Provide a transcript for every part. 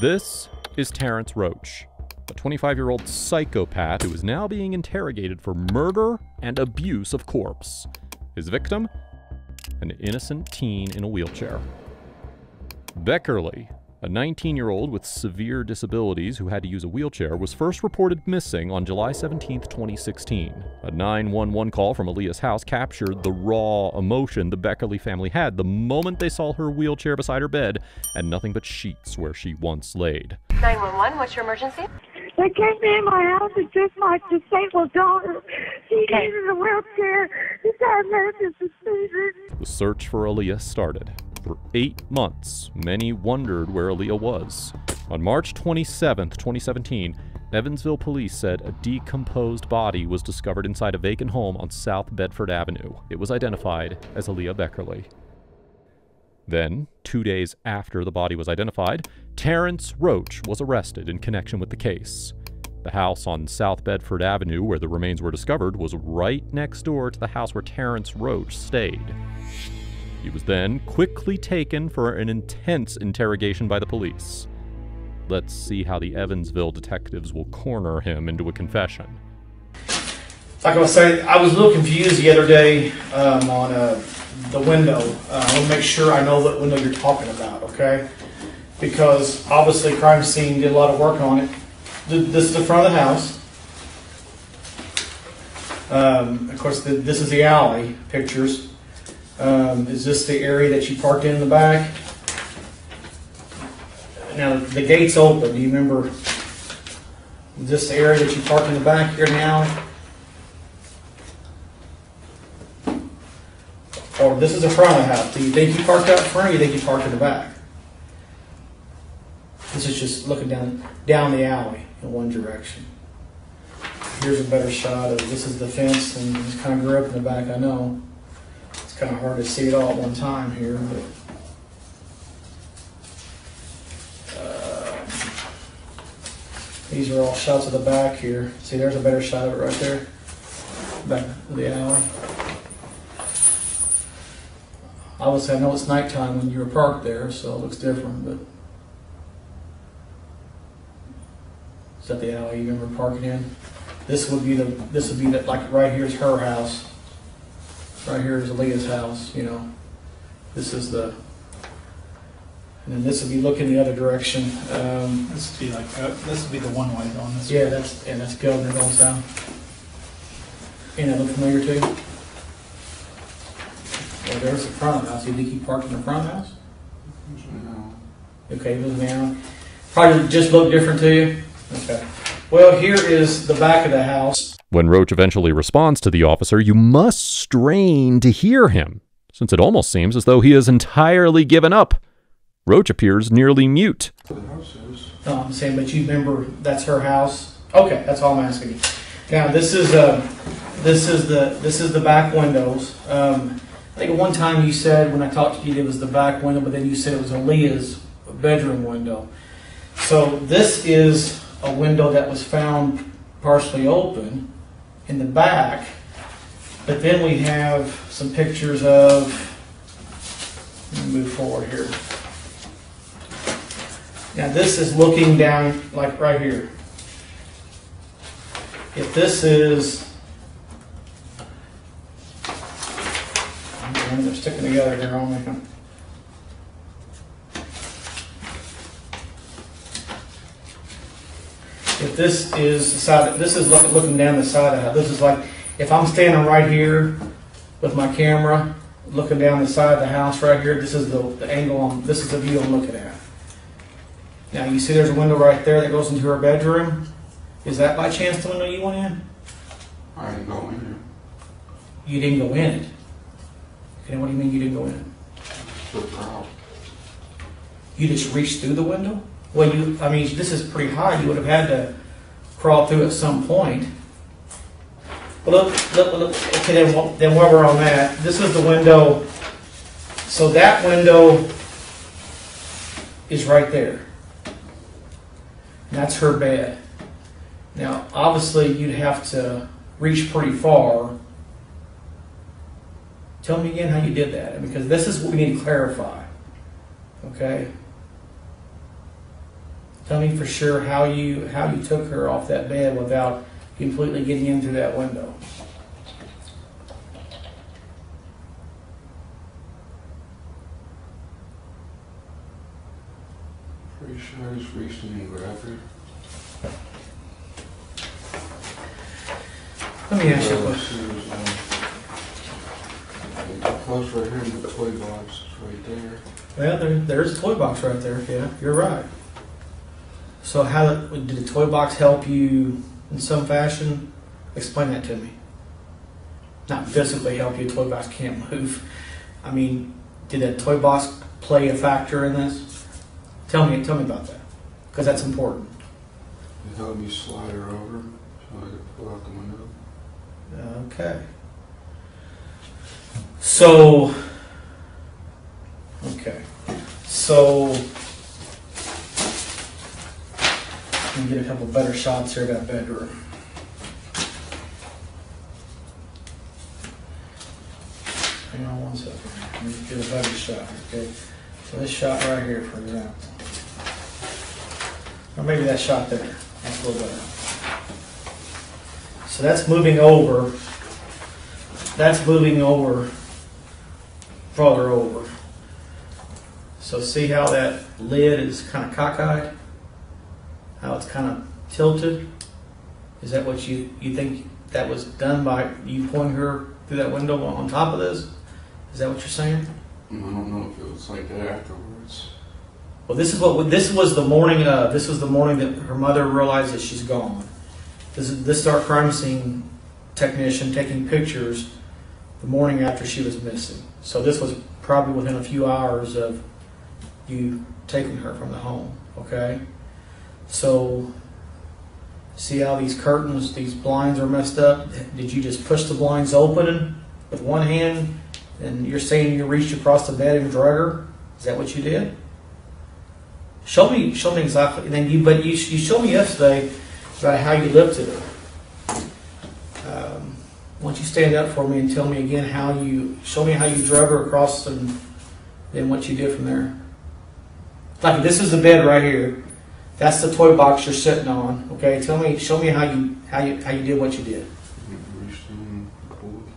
This is Terence Roach, a 25 year old psychopath who is now being interrogated for murder and abuse of corpse. His victim? An innocent teen in a wheelchair. Beckerle, a 19 year old with severe disabilities who had to use a wheelchair, was first reported missing on July 17, 2016. A 911 call from Aleah's house captured the raw emotion the Beckerle family had the moment they saw her wheelchair beside her bed and nothing but sheets where she once laid. 911, what's your emergency? They came in my house and took my disabled daughter. She Okay. needed a wheelchair. She got nervous and seizures. The search for Aleah started. For eight months, many wondered where Aleah was. On March 27, 2017, Evansville police said a decomposed body was discovered inside a vacant home on South Bedford Avenue. It was identified as Aleah Beckerle. Then, two days after the body was identified, Terence Roach was arrested in connection with the case. The house on South Bedford Avenue, where the remains were discovered, was right next door to the house where Terence Roach stayed. He was then quickly taken for an intense interrogation by the police. Let's see how the Evansville detectives will corner him into a confession. like I was saying, I was a little confused the other day um, on uh, the window. Uh, I want to make sure I know what window you're talking about, okay? Because obviously, crime scene did a lot of work on it. Th- This is the front of the house. Um, of course, the, this is the alley pictures. Um, is this the area that you parked in the back? Now the gate's open. Do you remember? Is this the area that you parked in the back here now? Or this is the front of the house. Do you think you parked out front or you think you parked in the back? This is just looking down down the alley in one direction. Here's a better shot of this is the fence and it's kind of grew up in the back, I know. Kind of hard to see it all at one time here, but. uh, These are all shots of the back here. See, there's a better shot of it right there. Back of the alley. Obviously, I know it's nighttime when you were parked there, so it looks different, but. Is that the alley you remember parking in? This would be the, this would be the, like, right here's her house. Right here is Aleah's house, you know. This is the, and then this would be looking the other direction. Um, This would be like, uh, this would be the one way going this way. yeah, that's, and that's Governor going south. And that look familiar to you? Well, there's the front of the house. You think he parked in the front of the house? Okay, moving down. Probably just look different to you? Okay. Well, here is the back of the house. When Roach eventually responds to the officer, you must strain to hear him, since it almost seems as though he has entirely given up. Roach appears nearly mute. No, I'm saying, but you remember that's her house? Okay, that's all I'm asking. Now, this is, uh, this is the, this is the back windows. Um, I think one time you said, when I talked to you, it was the back window, but then you said it was Aleah's bedroom window. So this is a window that was found partially open in the back. But then we have some pictures of, move forward here. Now this is looking down, like right here. If this is, they're sticking together here, I'll make them. This is the side, this is look- looking down the side of the house, this is like, if I'm standing right here with my camera, looking down the side of the house right here, this is the, the angle, I'm- this is the view I'm looking at. Now, you see there's a window right there that goes into her bedroom? Is that by chance the window you went in? I ain't going You didn't go in it. Okay, what do you mean you didn't go in it? there. You just reached through the window? Well, you, I mean, this is pretty high, you would have had to crawl through at some point. Look, look, look, okay, then, then while we're on that, this is the window, so that window is right there. That's her bed. Now, obviously, you'd have to reach pretty far. Tell me again how you did that, because this is what we need to clarify. Okay? Tell me for sure how you how you took her off that bed without completely getting in through that window. Pretty sure I just reached in and grabbed her. Let me ask you a Uh, question. um, close right here in the toy box is right there. Well, there, there's a toy box right there. Yeah, you're right. So, how did the toy box help you in some fashion? Explain that to me. Not physically help you. Toy box can't move. I mean, did that toy box play a factor in this? Tell me, tell me about that, because that's important. It helped me slide her over so I could pull out the window. Okay. So, okay. So, me get a couple better shots here of that bedroom. Hang on one second. Let me get a better shot, okay? So this shot right here, for example. Or maybe that shot there. That's a little better. So that's moving over. That's moving over, farther over. So see how that lid is kind of cockeyed? How it's kind of tilted? Is that what you, you think that was done by you pulling her through that window on top of this? Is that what you're saying? I don't know if it was like that afterwards. Well, this is what this was the morning of. This was the morning that her mother realized that she's gone. This is this dark crime scene technician taking pictures the morning after she was missing. So this was probably within a few hours of you taking her from the home. Okay. So see how these curtains, these blinds are messed up. Did you just push the blinds open with one hand, and you're saying you reached across the bed and drug her? Is that what you did? Show me, show me exactly. And then you, but you, you showed me yesterday about how you lifted her. Um, don't you stand up for me and tell me again how you show me how you drug her across and then what you did from there. Like this is the bed right here. That's the toy box you're sitting on. Okay, tell me, show me how you how you how you did what you did. I reached in and pulled.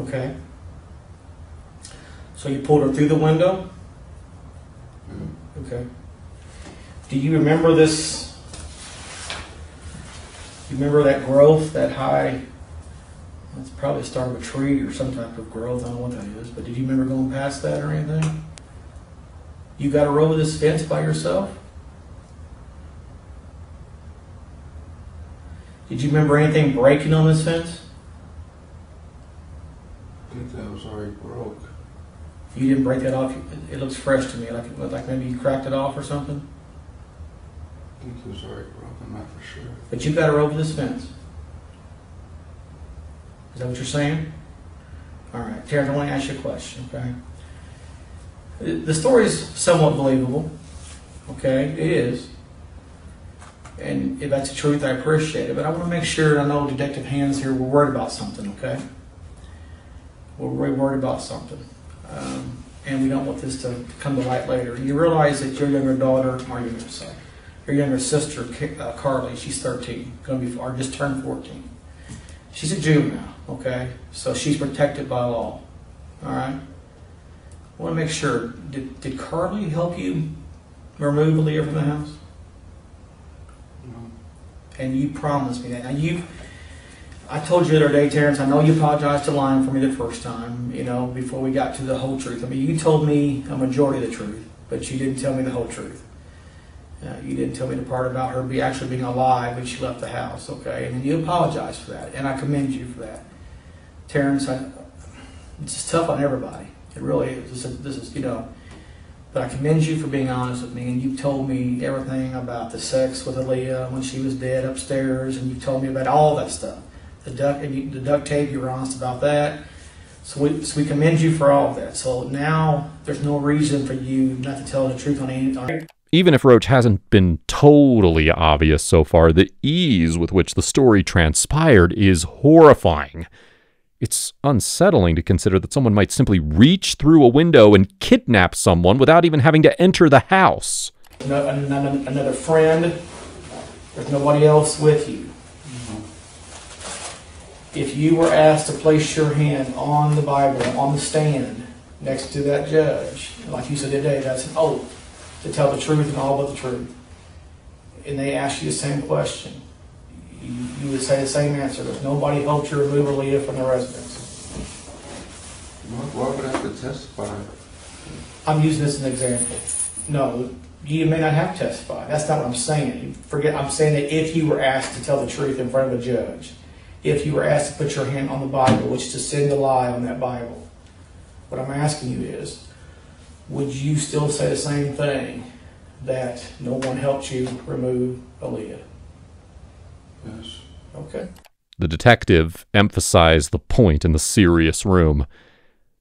Okay. So you pulled her through the window. Yeah. Okay. Do you remember this? You remember that growth, that high? It's probably a start of a tree or some type of growth. I don't know what that is. But did you remember going past that or anything? You got her over this fence by yourself? Did you remember anything breaking on this fence? I think that was already broke. You didn't break that off. It looks fresh to me, like like maybe you cracked it off or something. I think it was already broke, I'm not for sure. But you got her over this fence. Is that what you're saying? All right, Terence, I want to ask you a question, okay? The- The story is somewhat believable, okay? It is. And if that's the truth, I appreciate it. But I want to make sure, I know Detective Hands here, we're worried about something, okay? We're really worried about something. Um, and we don't want this to come to light later. You realize that your younger daughter, or your, sorry, your younger sister, uh, Carly, she's 13, going to be, or just turned 14. She's a juvenile, okay? So she's protected by law, all right? I want to make sure, did, did Carly help you remove Aleah from the house? And you promised me that. Now you, I told you the other day, Terence. I know you apologized to Lion for me the first time. You know, before we got to the whole truth. I mean, you told me a majority of the truth, but you didn't tell me the whole truth. Uh, you didn't tell me the part about her be actually being alive when she left the house. Okay, and you apologized for that, and I commend you for that, Terence. I, it's tough on everybody. It really is. This is, this is you know. But I commend you for being honest with me, and you told me everything about the sex with Aleah when she was dead upstairs, and you told me about all that stuff. The duct, the duct tape, you were honest about that. So we, so we commend you for all of that. So now there's no reason for you not to tell the truth on any. Even if Roach hasn't been totally obvious so far, the ease with which the story transpired is horrifying. It's unsettling to consider that someone might simply reach through a window and kidnap someone without even having to enter the house. no, another, another friend, there's nobody else with you. If you were asked to place your hand on the Bible, on the stand, next to that judge, like you said today, that's an oath to tell the truth and all but the truth. And they ask you the same question. You, you would say the same answer. There's nobody helped you remove Aleah from the residence. Why, why would I have to testify? I'm using this as an example. No, you may not have to testify. That's not what I'm saying. Forget, I'm saying that if you were asked to tell the truth in front of a judge, if you were asked to put your hand on the Bible, which is to send a lie on that Bible, what I'm asking you is, would you still say the same thing that no one helped you remove a Aleah? Yes. Okay. The detective emphasized the point in the serious room.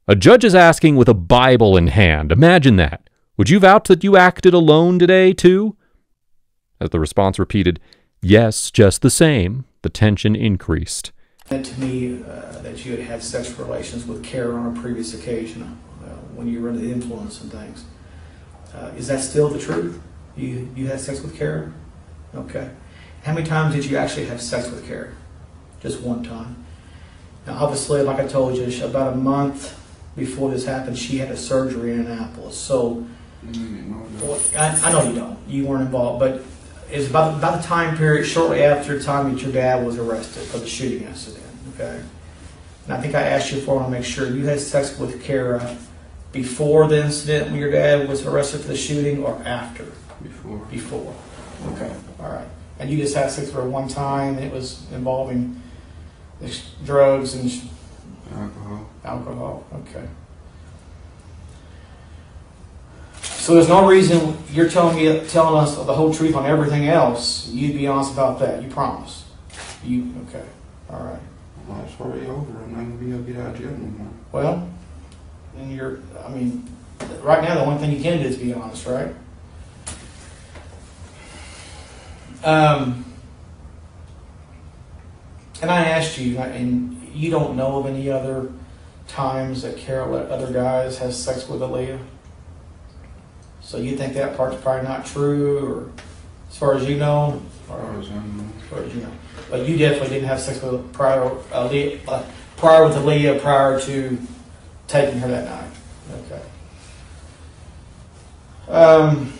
A judge is asking with a Bible in hand. Imagine that. Would you vouch that you acted alone today, too? As the response repeated, Yes, just the same, the tension increased. Meant to me uh, that you had had sexual relations with Kara on a previous occasion uh, when you were under the influence and things. Uh, is that still the truth? You you had sex with Kara? Okay. How many times did you actually have sex with Kara? Just one time. Now, obviously, like I told you, about a month before this happened, she had a surgery in Annapolis. So You didn't know that. well, I, I know you don't. You weren't involved, but it's about about the time period shortly after the time that your dad was arrested for the shooting incident. Okay, and I think I asked you before. I want to make sure you had sex with Kara before the incident when your dad was arrested for the shooting, or after? Before. Before. Okay, all right. And you just had sex with her one time, and it was involving drugs and Alcohol. alcohol. Okay. So there's no reason you're telling me, telling us the whole truth on everything else. You'd be honest about that. You promise. You okay? All right. Well, already over. I'm not gonna be able to get out of jail anymore. Well, and you're. I mean, right now the only thing you can do is be honest, right? Um. And I asked you, and you don't know of any other times that Carol let other guys have sex with Aleah. So you think that part's probably not true, or as far as you know, As far as I know. as far as you know. But you definitely didn't have sex with prior Aleah, uh, prior with Aleah prior to taking her that night. Okay. Um,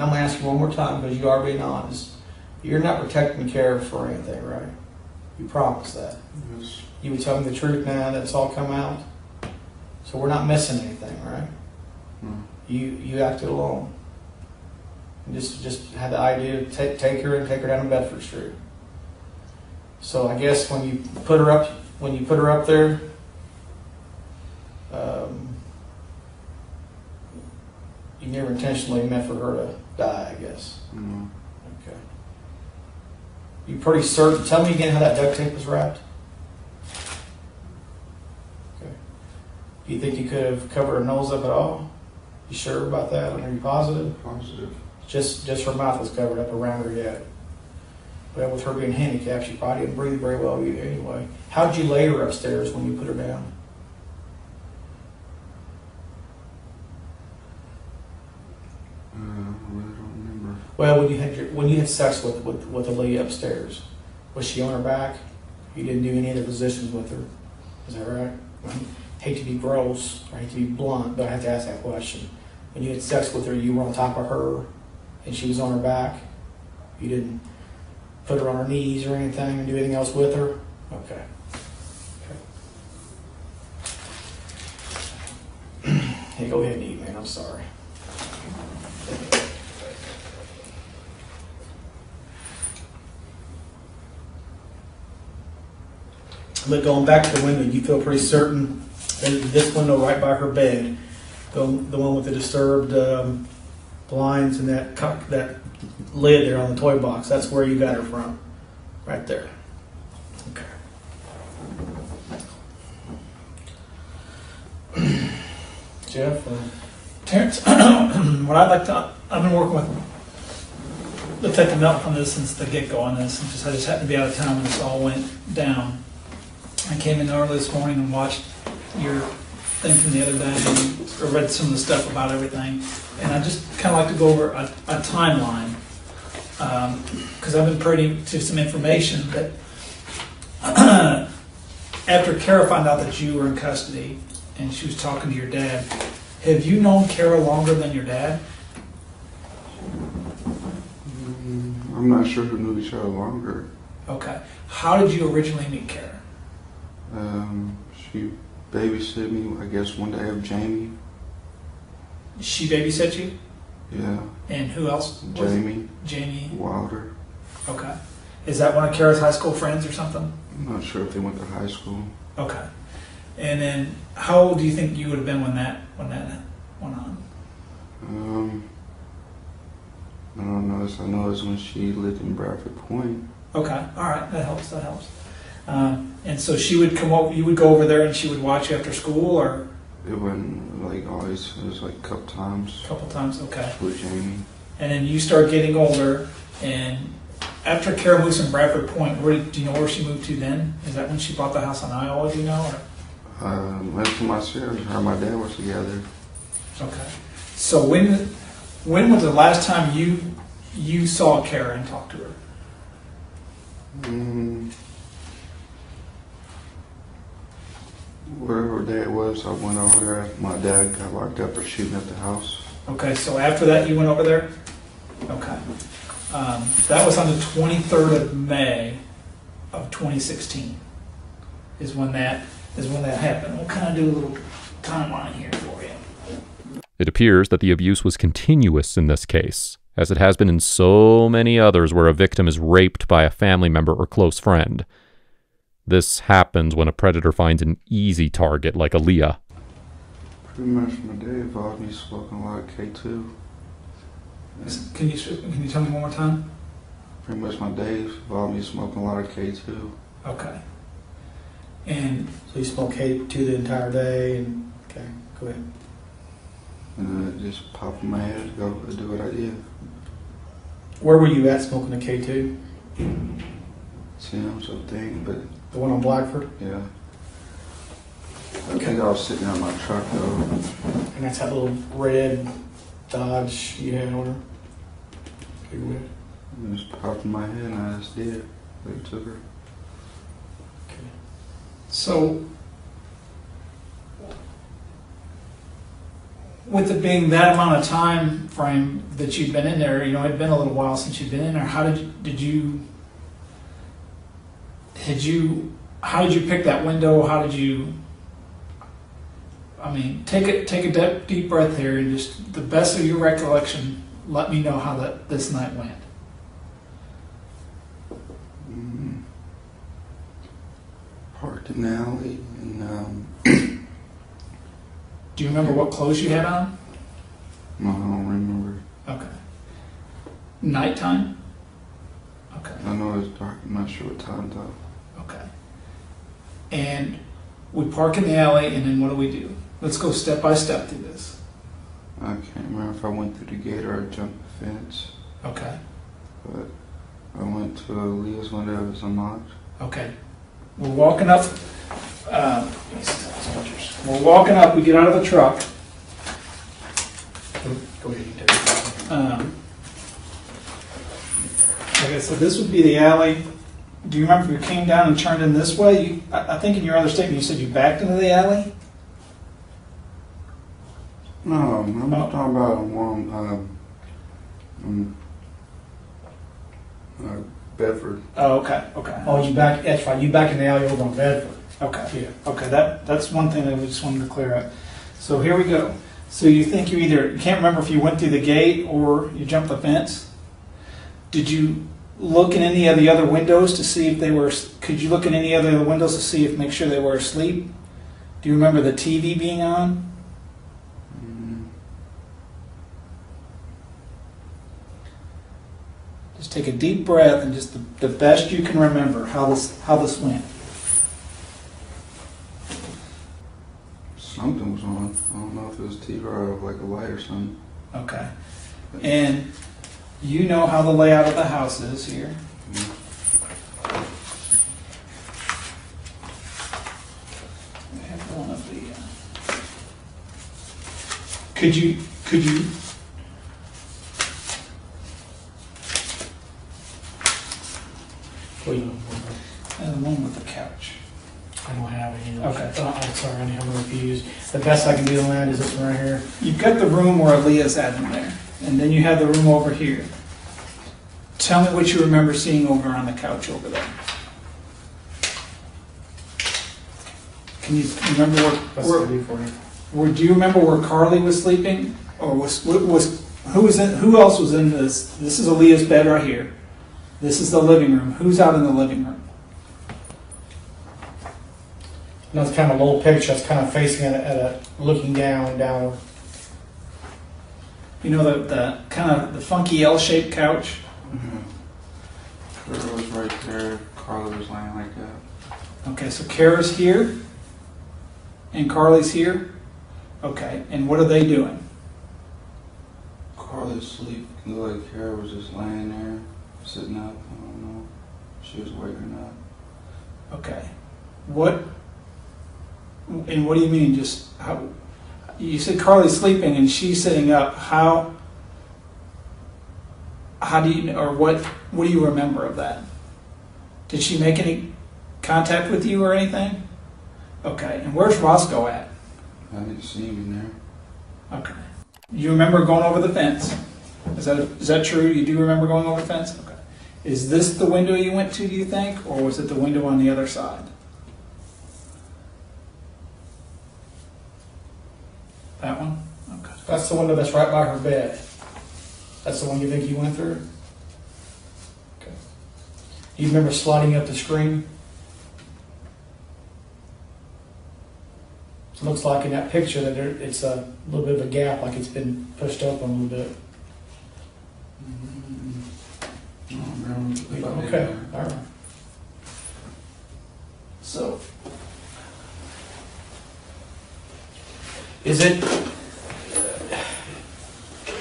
I'm gonna ask you one more time because you are being honest. You're not protecting Kara for anything, right? You promised that. Yes. You would tell me the truth now that it's all come out. So we're not missing anything, right? No. You you acted alone. And just just had the idea to take take her and take her down to Bedford Street. So I guess when you put her up when you put her up there, um, you never intentionally meant for her to die. I guess. No. Okay. You pretty certain? Tell me again how that duct tape was wrapped. Okay. Do you think you could have covered her nose up at all? You sure about that? Are you positive? Positive. Just just her mouth was covered up around her head. But with her being handicapped, she probably didn't breathe very well either anyway. How'd you lay her upstairs when you put her down? Uh, I really don't remember. Well, when you had your, when you had sex with with with Aleah upstairs, was she on her back? You didn't do any other positions with her. Is that right? Hate to be gross, I hate to be blunt, but I have to ask that question. When you had sex with her, you were on top of her, and she was on her back. You didn't put her on her knees or anything, and do anything else with her. Okay. okay. hey, go ahead and eat, man. I'm sorry. But going back to the window, you feel pretty certain that this window right by her bed, the, the one with the disturbed um, blinds and that that lid there on the toy box, that's where you got her from, right there. Okay. Jeff, uh, Terence, what I'd like to, I've been working with Detective Melton on this since the get-go on this, and just, I just happened to be out of town when this all went down. I came in early this morning and watched your thing from the other day, and I read some of the stuff about everything, and I just kind of like to go over a, a timeline, because I've been privy to some information that after Kara found out that you were in custody and she was talking to your dad, have you known Kara longer than your dad? Mm, I'm not sure who knew each other longer. Okay. How did you originally meet Kara? Um, she babysit me, I guess, one day of Jamie. She babysat you, Yeah, and who else? Jamie Jamie. Wilder. Okay. Is that one of Kara's high school friends or something? I'm not sure if they went to high school. Okay. And then, how old do you think you would have been when that when that went on? Um, I don't know. I know it's when she lived in Bradford Point. Okay. All right. That helps. That helps. Um, and so she would come over. You would go over there, and she would watch you after school, or It wasn't like always. It was like a couple times a couple times. Okay. with Jamie. And then you start getting older, and after Kara moves from Bradford Point, where do you know where she moved to then? Is that when she bought the house on Iowa? Do you know? Or? Um, time I saw her, her and my dad were together. Okay. So when when was the last time you you saw Kara and talked to her? Mm, whatever day it was, I went over there. My dad got locked up for shooting at the house. Okay, so after that you went over there? Okay. Um, that was on the 23rd of May of 2016 is when that is when that happened. We'll kind of do a little timeline here for you. It appears that the abuse was continuous in this case, as it has been in so many others where a victim is raped by a family member or close friend. This happens when a predator finds an easy target like Aleah. Pretty much my day involved me smoking a lot of K2. Can you can you tell me one more time? Pretty much my days involved me smoking a lot of K2. Okay. And So you smoke K two the entire day, and okay, go ahead. And it just popped in my head to go do what I did. Where were you at smoking the K two? Tim's, I think, but The one on Blackford, yeah. I think I was sitting on my truck though. and that's that little red Dodge you had on her. Big wheel. It just popped in my head and I just did. They took her. Okay. So, with it being that amount of time frame that you've been in there, you know, it'd been a little while since you've been in there. How did you, did you had you how did you pick that window? How did you? I mean, take it take a deep, deep breath here and just the best of your recollection. Let me know how that this night went. Mm. Parked in the alley and um, Do you remember what clothes you had on? no, I don't remember. Okay. Nighttime. Okay. I know it was dark. I'm not sure what time though. And we park in the alley, and then what do we do? Let's go step by step through this. I can't remember if I went through the gate or I jumped the fence. Okay. But I went to Leah's window. It was unlocked. Okay. We're walking up. Uh, let me see those pictures. we're walking up. We get out of the truck. Go ahead, you take it. Um, okay, so this would be the alley. Do you remember if you came down and turned in this way? You, I, I think in your other statement you said you backed into the alley. No, I'm Oh. talking about one. Um, um, uh, Bedford. Oh, okay. Okay. Oh, you back? That's right. You back in the alley over on Bedford. Okay. Yeah. Okay, that, that's one thing that we just wanted to clear up. So here we go. So you think you either, you can't remember if you went through the gate or you jumped the fence? Did you look in any of the other windows to see if they were, could you look in any other windows to see if, make sure they were asleep? Do you remember the TV being on? Mm, Just take a deep breath and just the, the best you can remember how this, how this went. something was on. I don't know if it was TV or like a light or something. Okay. And you know how the layout of the house is here. I have one of the. Uh, Could you, could you, Well, you- uh, the one with the couch? I don't have any. Okay. Oh, I'm sorry, I am confused. The best I can do on that is this one right here. You've got the room where Aleah's at in there, and then you have the room over here. Tell me what you remember seeing over on the couch over there. Can you remember where, where, it do for you? where, do you remember where Carly was sleeping? Or was, was, who was in, who else was in this? This is Aleah's bed right here. This is the living room. Who's out in the living room? That's kind of a little picture. It's kind of facing at a, at a looking down, downward. You know, the, the kind of the funky L-shaped couch? Mm-hmm. Was right there. Carla was laying like that. Okay, so Kara's here, and Carly's here. Okay, and what are they doing? Carla's asleep. Like Kara was just laying there, sitting up. I don't know. She was waking up. Okay, what? And what do you mean? Just how? You said Carly's sleeping and she's sitting up. How? How do you or what? What do you remember of that? Did she make any contact with you or anything? Okay, and where's Roscoe at? I didn't see him in there. Okay. You remember going over the fence? Is that is that true? You do remember going over the fence? Okay. Is this the window you went to? Do you think, or was it the window on the other side? That one. Okay. That's the window that's right by her bed. That's the one you think you went through? Okay. You remember sliding up the screen? It looks like in that picture that there, it's a little bit of a gap, like it's been pushed up a little bit. Okay, all right. So. Is it,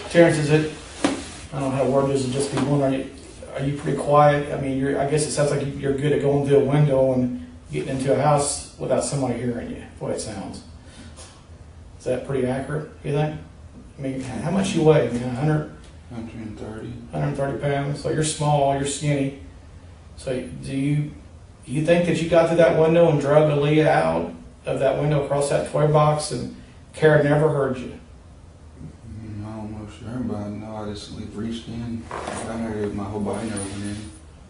Terence, is it, I don't know how to word this, is it just be one, are you, are you pretty quiet? I mean, you're, I guess it sounds like you're good at going through a window and getting into a house without somebody hearing you, the way it sounds. Is that pretty accurate, you think? I mean, how much you weigh, I mean, a hundred, 130. 130 pounds, so you're small, you're skinny. So do you do you think that you got through that window and drug Aleah out of that window across that toy box and Kara never heard you? I don't know for sure, but I know I just like, reached in. I heard my whole body never went in.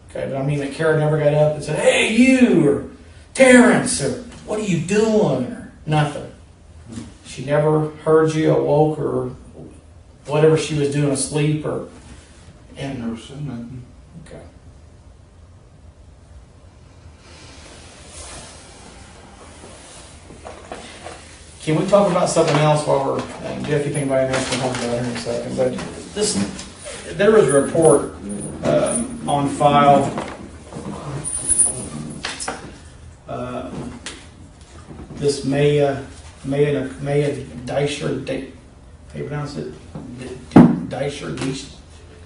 Okay, but I mean that Kara never got up and said, "Hey, you," or "Terence," or "What are you doing?" or nothing. She never heard you, awoke, or whatever she was doing asleep, or and never said nothing. Okay. Can we talk about something else while we're, and Jeff, you think anybody else can talk about it in a second, but this, there was a report, um, on file. um, This Maya, Maya, Maya Deisher, De- how you pronounce it? Deisher, Deisher?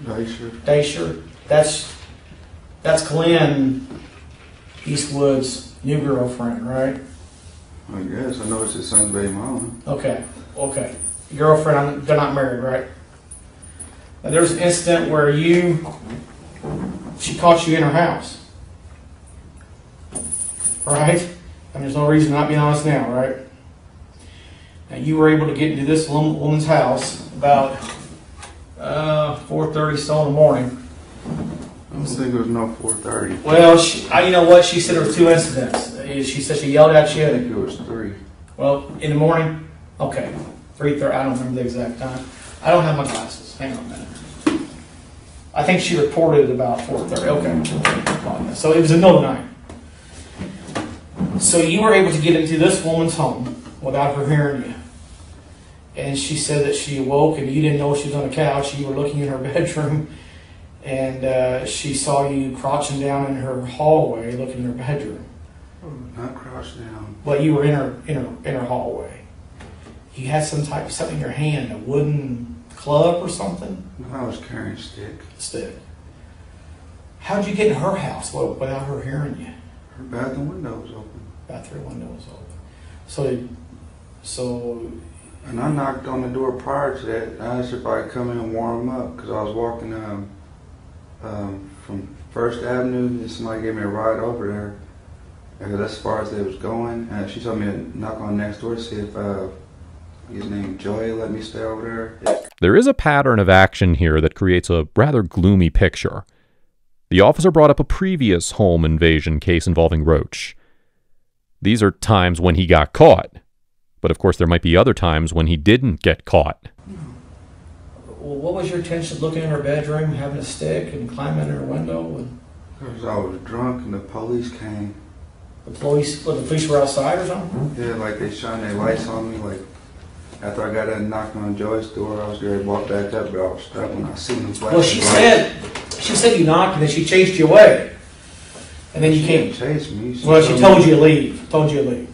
Dicer. Daisher, that's, that's Glenn Eastwood's new girlfriend, right? I guess. I know it's his son's baby mama. Okay, okay. Girlfriend, I'm- they're not married, right? Now, there's an incident where you, she caught you in her house. Right? And there's no reason not being honest now, right? Now, you were able to get into this woman's house about, uh, four thirty so in the morning. I don't think it was no 430. Well, she, I, you know what? She said there were two incidents. Uh, She said she yelled at you. I you. think it was three. Well, in the morning. Okay, three thirty. I don't remember the exact time. I don't have my glasses. Hang on a minute. I think she reported about four thirty. Okay, so it was the middle of the night. So you were able to get into this woman's home without her hearing you. And she said that she awoke and you didn't know she was on the couch. You were looking in her bedroom, and uh, she saw you crouching down in her hallway, looking in her bedroom. Not crouched down. Well, you were in her in her in her hallway. You had some type of something in your hand, a wooden club or something. I was carrying a stick. Stick. How'd you get in her house without her hearing you? Her bathroom window was open. Bathroom window was open. So, so And I knocked on the door prior to that. I asked if I could come in and warm up because I was walking um, um, from First Avenue and somebody gave me a ride over there. That's as far as they was going. And she told me to knock on next door to see if uh, his name Joey let me stay over there. There is a pattern of action here that creates a rather gloomy picture. The officer brought up a previous home invasion case involving Roach. These are times when he got caught. But of course, there might be other times when he didn't get caught. Well, what was your intention looking in her bedroom, having a stick and climbing in her window? And Because I was drunk and the police came. the police, well, the police were outside or something? Mm-hmm. Yeah, like they shined their lights on me. Like after I got done knocked on Joey's door, I was ready to walk back up, but I was stuck when I seen them Well, she said, she said you knocked and then she chased you away. And then you She came. chase me. Well, she told you to leave. Told you to leave.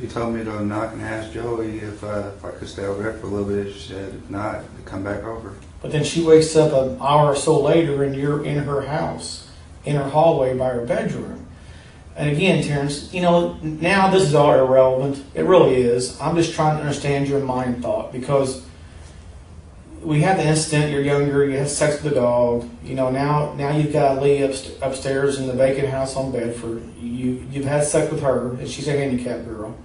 She told me to knock and ask Joey if, uh, if I could stay over there for a little bit. She said if not, to come back over. But then she wakes up an hour or so later and you're in her house, in her hallway by her bedroom. And again, Terence, you know, now this is all irrelevant. It really is. I'm just trying to understand your mind thought because we had the incident, you're younger, you had sex with the dog. You know, now now you've got Lee upst- upstairs in the vacant house on Bedford. You, you've had sex with her, and she's a handicapped girl.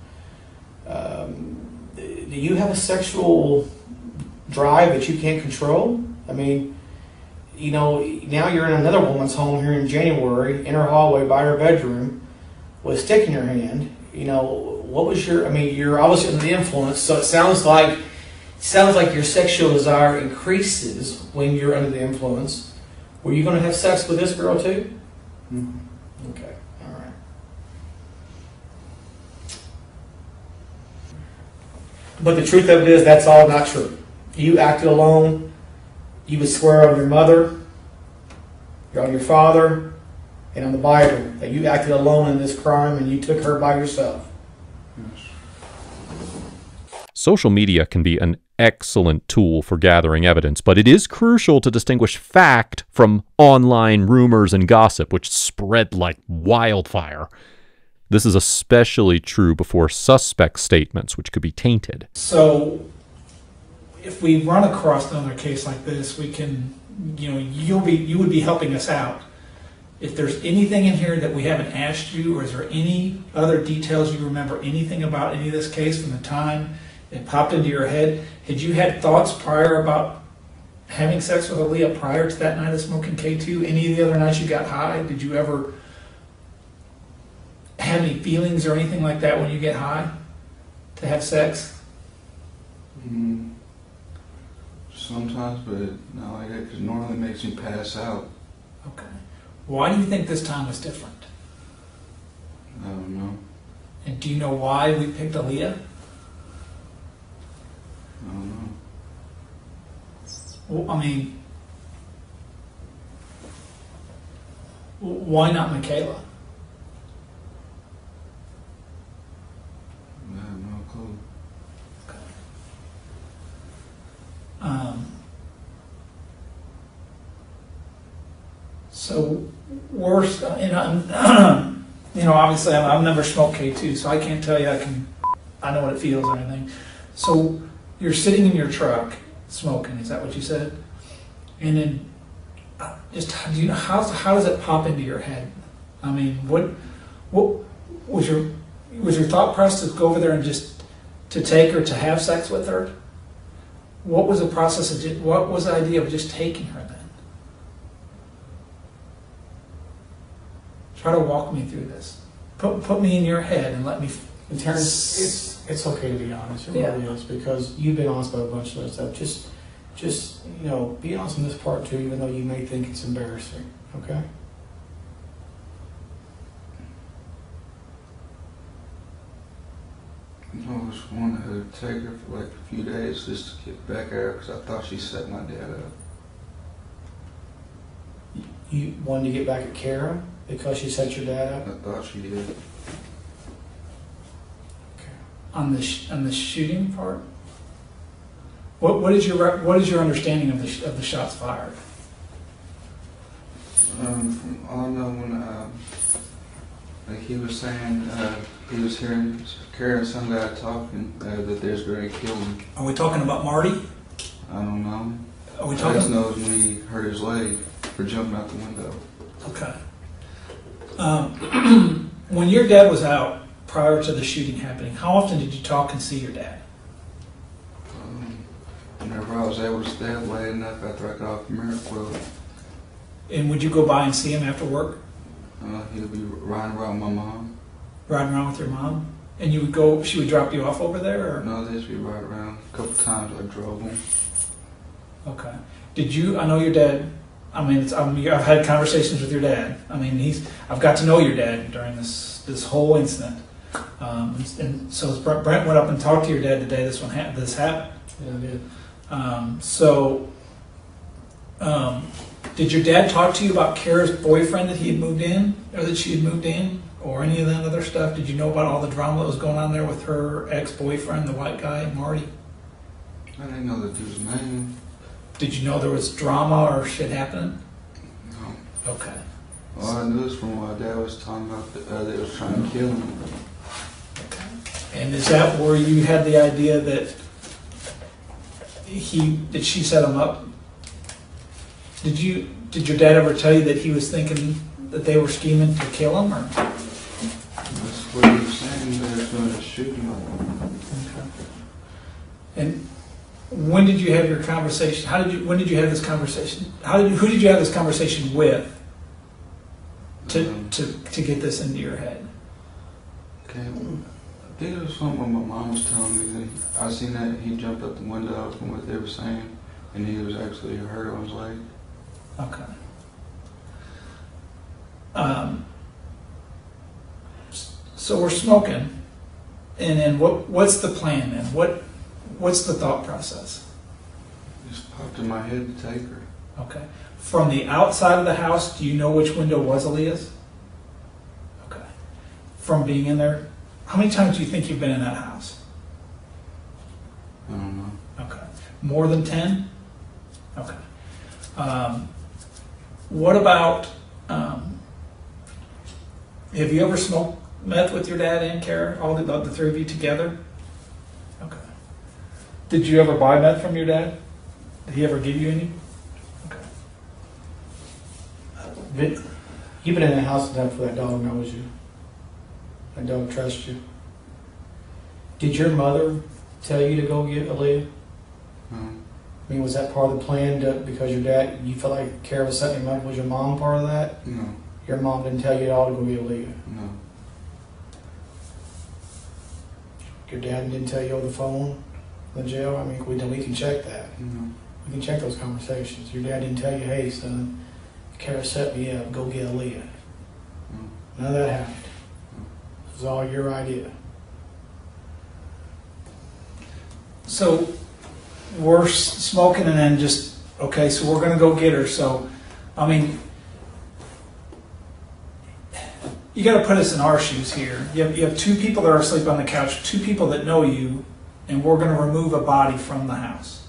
Um, do you have a sexual drive that you can't control. I mean, you know, now you're in another woman's home here in January, in her hallway by her bedroom, with a stick in your hand. You know, what was your? I mean, you're obviously under the influence, so it sounds like sounds like your sexual desire increases when you're under the influence. Were you going to have sex with this girl too? Mhm. Okay, all right. But the truth of it is, that's all not true. You acted alone. You would swear on your mother, on your father, and on the Bible that you acted alone in this crime and you took her by yourself. Social media can be an excellent tool for gathering evidence, but it is crucial to distinguish fact from online rumors and gossip, which spread like wildfire. This is especially true before suspect statements, which could be tainted. So, if we run across another case like this, we can, you know, you'll be, you would be helping us out. If there's anything in here that we haven't asked you, or is there any other details you remember anything about any of this case from the time it popped into your head? Had you had thoughts prior about having sex with Aleah prior to that night of smoking K2? Any of the other nights you got high? Did you ever have any feelings or anything like that when you get high to have sex? Mm, sometimes, but not like that because normally it makes me pass out. Okay. Why do you think this time was different? I don't know. And do you know why we picked Aleah? I don't know. Well, I mean, why not Michaela? I have no clue. Um, so worst, uh, you know, you know, obviously I've, I've never smoked K2, so I can't tell you I can, I know what it feels or anything. So you're sitting in your truck smoking, is that what you said? And then, uh, just do you know how how does it pop into your head? I mean, what what was your was your thought process to go over there and just to take her to have sex with her? What was the process of ju- what was the idea of just taking her then? Try to walk me through this. Put put me in your head and let me. And Terence, it's it's okay to be honest. It Yeah. really is because you've been honest about a bunch of other stuff. Just just you know, be honest in this part too, even though you may think it's embarrassing. Okay. I just wanted to take her for like a few days just to get back at her because I thought she set my dad up. You wanted to get back at Kara because she set your dad up. I thought she did. on the sh- on the shooting part. What what is your re- what is your understanding of the sh- of the shots fired? Um, from all I know, when uh, Like he was saying, uh, he was hearing, hearing some guy talking uh, that there's going to kill him. Are we talking about Marty? I don't know. Are we I just talking? know when he hurt his leg for jumping out the window. Okay. Um, when your dad was out prior to the shooting happening, how often did you talk and see your dad? Um, whenever I was able to stay up late enough after I got off Miracle, And would you go by and see him after work, uh, he would be riding around with my mom. Riding around with your mom? And you would go, she would drop you off over there, or? No, they used to be riding around. A couple times I drove him. Okay. Did you? I know your dad. I mean, it's, I mean, I've had conversations with your dad. I mean, he's. I've got to know your dad during this this whole incident. Um, and so Brent Brent went up and talked to your dad the day this one ha- this happened. Yeah, I did. Um, so, um, did your dad talk to you about Kara's boyfriend that he had moved in, or that she had moved in, or any of that other stuff? Did you know about all the drama that was going on there with her ex-boyfriend, the white guy, Marty? I didn't know the dude's name. Did you know there was drama or shit happening? No. Okay. All I knew is from what my dad was talking about that uh, they was trying to kill him. Okay. And is that where you had the idea that he, that she set him up? Did you, did your dad ever tell you that he was thinking that they were scheming to kill him, or? That's what he was saying. They was going to shoot. And when did you have your conversation? How did you, when did you have this conversation? How did you, who did you have this conversation with to, Um, to, to get this into your head? Okay. I think it was something my mom was telling me. I seen that he jumped up the window from what they were saying, and he was actually hurt on his leg. Okay. Um, so we're smoking, and then what? What's the plan then? What? What's the thought process? Just popped in my head to take her. Okay. From the outside of the house, do you know which window was Aleah's? Okay. From being in there, how many times do you think you've been in that house? I don't know. Okay. More than 10? Okay. Um, what about, um, have you ever smoked meth with your dad and Kara, all the, the three of you together? Okay. Did you ever buy meth from your dad? Did he ever give you any? Okay. Vin, you've been in the house enough for that dog knows you. That dog trusts you. Did your mother tell you to go get Aleah? Um, I mean, was that part of the plan to, because your dad, you felt like Kara was setting him up? Was your mom part of that? no, Your mom didn't tell you at all to go get Aleah? no. Your dad didn't tell you over the phone, in the jail? I mean, we, we can check that. We can check those conversations. Your dad didn't tell you, hey, son, Kara set me up, go get Aleah. No. None of that happened. It was all your idea. So we're smoking and then just, okay, so we're gonna go get her, so, I mean, you gotta put us in our shoes here. You have, you have two people that are asleep on the couch, two people that know you, and we're gonna remove a body from the house.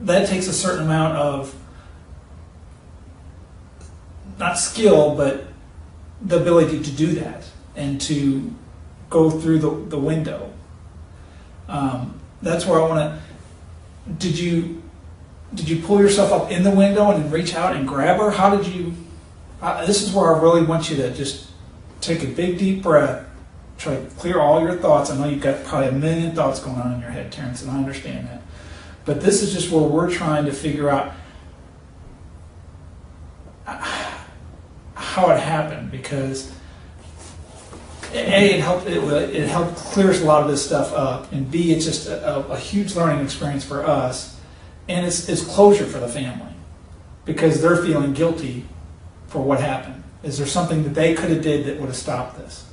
That takes a certain amount of, not skill, but the ability to do that and to go through the, the window. Um, that's where I want to. Did you did you pull yourself up in the window and reach out and grab her? How did you? This is where I really want you to just take a big deep breath, try to clear all your thoughts. I know you've got probably a million thoughts going on in your head, Terence, and I understand that. But this is just where we're trying to figure out how it happened because a it helped it, it helped clears a lot of this stuff up and b it's just a, a, a huge learning experience for us and it's, it's closure for the family because they're feeling guilty for what happened is there something that they could have did that would have stopped this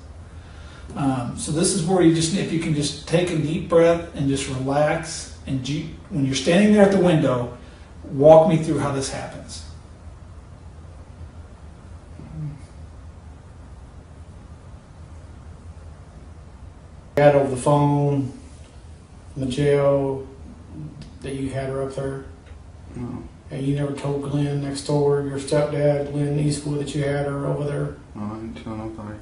um, so this is where you just if you can just take a deep breath and just relax and you, when you're standing there at the window walk me through how this happens Dad over the phone, in the jail, that you had her up there. No. And you never told Glenn next door, your stepdad, Glenn Eastwood, that you had her over there? No, I didn't tell nobody.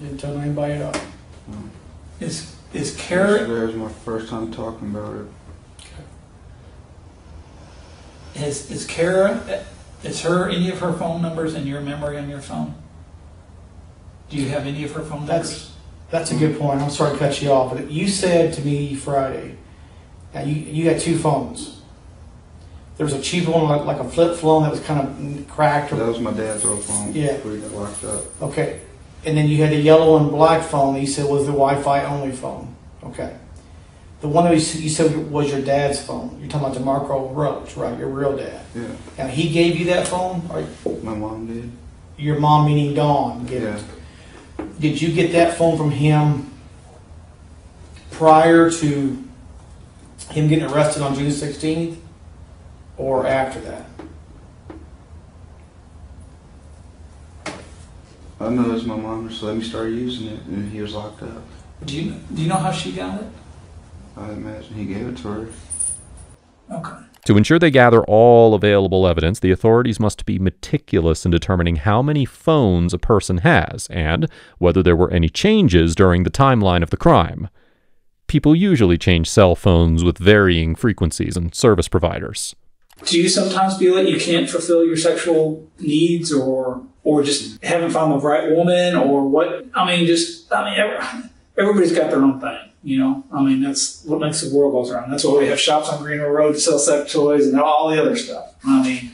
Didn't tell anybody at all? Is is Kara Yesterday was my first time talking about it. is is Kara eh, is her any of her phone numbers in your memory on your phone? Do you have any of her phone numbers? That's, that's a good point. I'm sorry to cut you off, but you said to me Friday, now you, you had two phones. There was a cheaper one, like, like a flip phone that was kind of cracked That or, was my dad's old phone. Yeah. Before he got locked up. okay. And then you had the yellow and black phone that you said was the Wi-Fi only phone. Okay. The one that you s- you said was your dad's phone. You're talking about DeMarco Roach, right? Your real dad. Yeah. Now he gave you that phone, or My mom did. your mom, meaning Dawn, gave it Yeah. Did you get that phone from him prior to him getting arrested on June 16th or after that? I know it was my mom just let me start using it, and he was locked up. Do you do you know how she got it? I imagine he gave it to her. Okay. To ensure they gather all available evidence, the authorities must be meticulous in determining how many phones a person has and whether there were any changes during the timeline of the crime. People usually change cell phones with varying frequencies and service providers. Do you sometimes feel that you can't fulfill your sexual needs, or or just haven't found the right woman, or what? I mean, just I mean, everybody's got their own thing, you know. I mean, that's what makes the world goes around. That's why we have shops on Greenwood Road to sell sex toys and all the other stuff. I mean,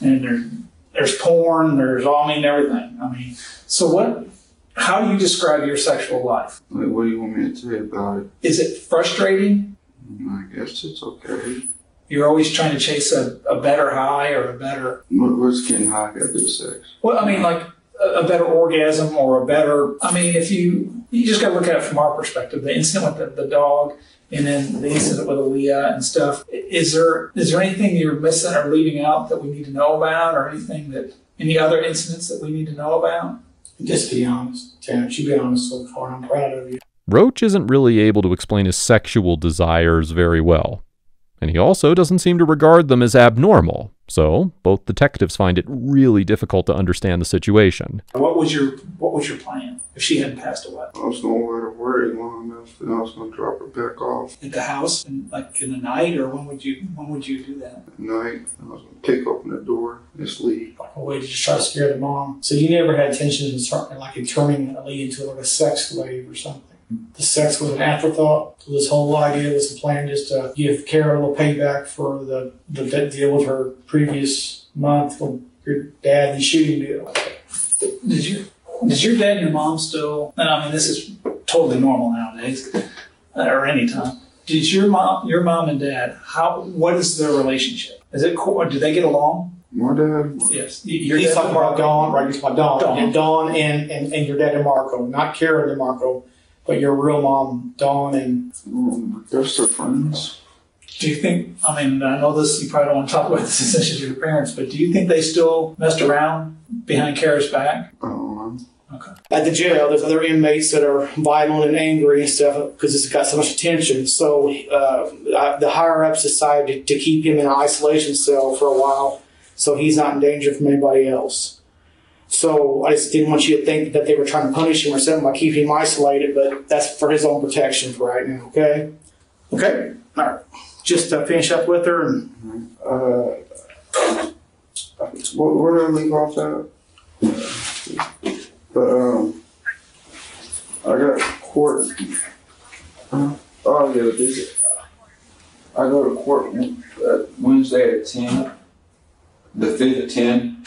and there, there's porn, there's all I mean everything. I mean, so what? How do you describe your sexual life? Like, what do you want me to say about it? Is it frustrating? I guess it's okay. You're always trying to chase a, a better high or a better what's getting high after the sex? Well, I mean, like a, a better orgasm or a better. I mean, if you you just got to look at it from our perspective, the incident with the, the dog, and then the incident with Aleah and stuff. Is there is there anything you're missing or leaving out that we need to know about, or anything that any other incidents that we need to know about? Just be honest, Terence. You've been honest so far. I'm proud of you. Roach isn't really able to explain his sexual desires very well, and he also doesn't seem to regard them as abnormal, so both detectives find it really difficult to understand the situation. What was your what was your plan if she hadn't passed away I was gonna let her worry long enough, and I was gonna drop her back off at the house, and like in the night, or when would you when would you do that? at night. I was gonna kick open the door and just leave. Like a way to just try to scare the mom. So you never had intentions of like in turning Ali into like a sex slave or something. The sex was an afterthought. This whole idea was a plan just to give Kara a little payback for the, the the deal with her previous month when your dad the shooting deal. Did you did your dad and your mom still? And I mean, this is totally normal nowadays, uh, or any time. Did your mom, your mom and dad, how? What is their relationship? Is it cool? Do they get along? My dad, Yes. Your He's dad talking about Dawn, right? He's talking about Dawn. Dawn. And Dawn and, and, and your dad DeMarco, not Kara DeMarco, but your real mom, Dawn and um, they're still friends. Do you think? I mean, I know this. You probably don't want to talk about this since it's your parents, but do you think they still messed around behind Kara's back? I. Okay. at the jail, there's other inmates that are violent and angry and stuff because it's got so much attention. So uh, I- the higher ups decided to keep him in an isolation cell for a while, so he's not in danger from anybody else. So I just didn't want you to think that they were trying to punish him or something by keeping him isolated, but that's for his own protection for right now, okay? Okay? All right. Just to finish up with her and. Uh, where, where did leave off that? But, um, I got court. Oh, yeah, this is, I go to court uh, Wednesday at 10, the 5th at 10.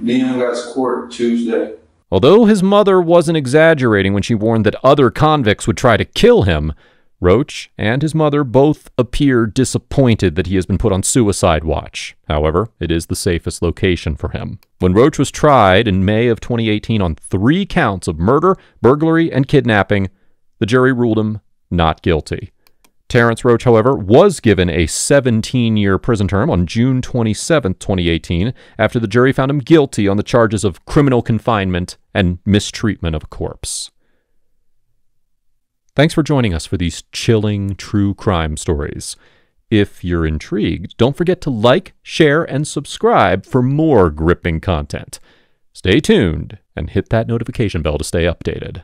Leon got court Tuesday. Although his mother wasn't exaggerating when she warned that other convicts would try to kill him, Roach and his mother both appear disappointed that he has been put on suicide watch. However, it is the safest location for him. When Roach was tried in May of 2018 on three counts of murder, burglary, and kidnapping, the jury ruled him not guilty. Terence Roach, however, was given a 17 year prison term on June 27, 2018, after the jury found him guilty on the charges of criminal confinement and mistreatment of a corpse. Thanks for joining us for these chilling true crime stories. If you're intrigued, don't forget to like, share, and subscribe for more gripping content. Stay tuned and hit that notification bell to stay updated.